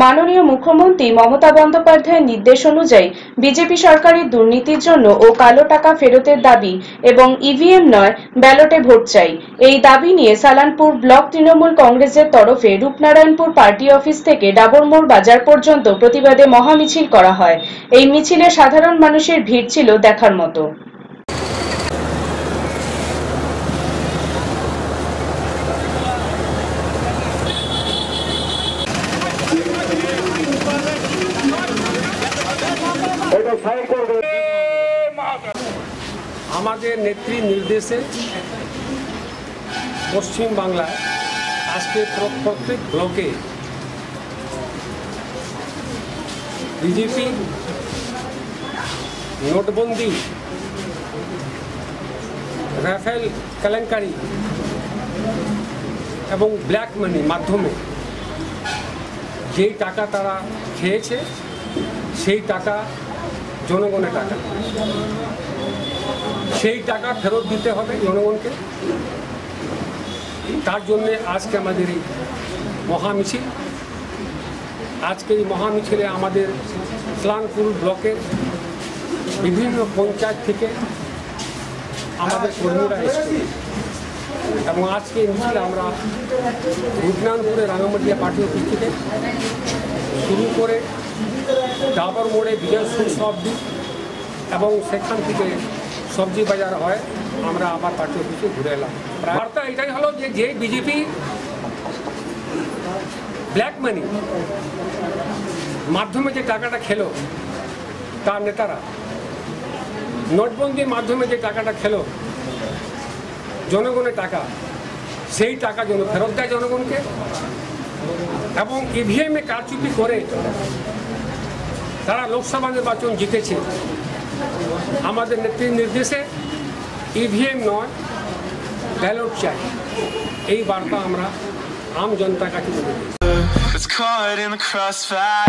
মাননীয় মুখ্যমন্ত্রী মমতা বন্দ্যোপাধ্যায়ের নির্দেশ অনুযায়ী বিজেপি সরকারের দুর্নীতির জন্য ও কালো টাকা ফেরতের দাবি এবং ইভিএম নয়, ব্যালটে ভোট চাই। এই দাবি নিয়ে সালানপুর ব্লক তৃণমূল কংগ্রেসের তরফে রূপনারায়ণপুর পার্টি অফিস থেকে ডাবরমোড় বাজার পর্যন্ত প্রতিবাদে মহামিছিল করা হয়। এই মিছিলে সাধারণ মানুষের ভিড় ছিল দেখার মতো। আমাদের নেত্রী নির্দেশে পশ্চিম বাংলায় আজকে প্রত্যেক ব্লকে বিজেপি নোটবন্দি রাফেল কেলেঙ্কারি এবং ব্ল্যাক মানি মাধ্যমে যেই টাকা তারা খেয়েছে, সেই টাকা জনগণের টাকা। সেই টাকা ফেরত দিতে হবে জনগণকে। তার জন্যে আজকে আমাদের এই মহামিছিল। আজকে এই মহামিছিলে আমাদের ইসলামপুর ব্লকের বিভিন্ন পঞ্চায়েত থেকে আমাদের কর্মীরা এসেছে। এবং আজকে এই মিছিলে আমরা রূপনারায়ণপুরে রাঙামাটিয়া পার্টি অফিস থেকে শুরু করে ডাবর মোড়ে বিজয় সুর অব্দি এবং সেখান থেকে সবজি বাজার হয়। আমরা আবার পার্টি অফিসে ঘুরে এলাম। বার্তা এটাই হলো যে যে বিজেপি ব্ল্যাক মানি মাধ্যমে যে টাকাটা খেলো, তার নেতারা, নোটবন্দির মাধ্যমে যে টাকাটা খেলো, জনগণের টাকা, সেই টাকা যেন ফেরত দেয় জনগণকে এবং ইভিএমে কারচুপি করে তারা লোকসভা নির্বাচন জিতেছে। আমাদের নেত্রীর নির্দেশে ইভিএম নয় ব্যালট চাই। এই বার্তা আমরা আম জনতার কাছে বলে It's caught in the crossfire.